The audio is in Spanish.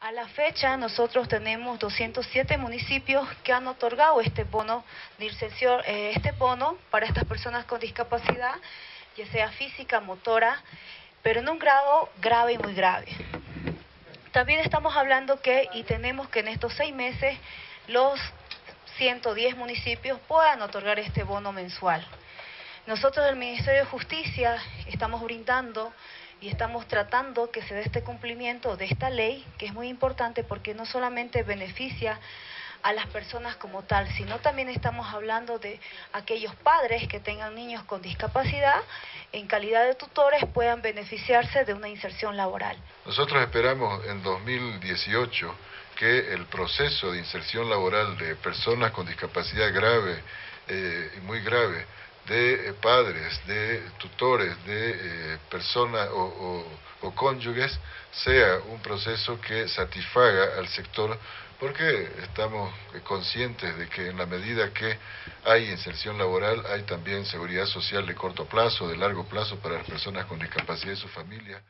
A la fecha nosotros tenemos 207 municipios que han otorgado este bono eh, este bono para estas personas con discapacidad, ya sea física, motora, pero en un grado grave y muy grave. También estamos hablando que, y tenemos que en estos seis meses, los 110 municipios puedan otorgar este bono mensual. Nosotros del Ministerio de Justicia estamos brindando y estamos tratando que se dé este cumplimiento de esta ley, que es muy importante porque no solamente beneficia a las personas como tal, sino también estamos hablando de aquellos padres que tengan niños con discapacidad, en calidad de tutores puedan beneficiarse de una inserción laboral. Nosotros esperamos en 2018 que el proceso de inserción laboral de personas con discapacidad grave eh, muy grave de eh, padres, de tutores, de eh, personas o, cónyuges, sea un proceso que satisfaga al sector, porque estamos conscientes de que en la medida que hay inserción laboral, hay también seguridad social de corto plazo, de largo plazo para las personas con discapacidad y su familia.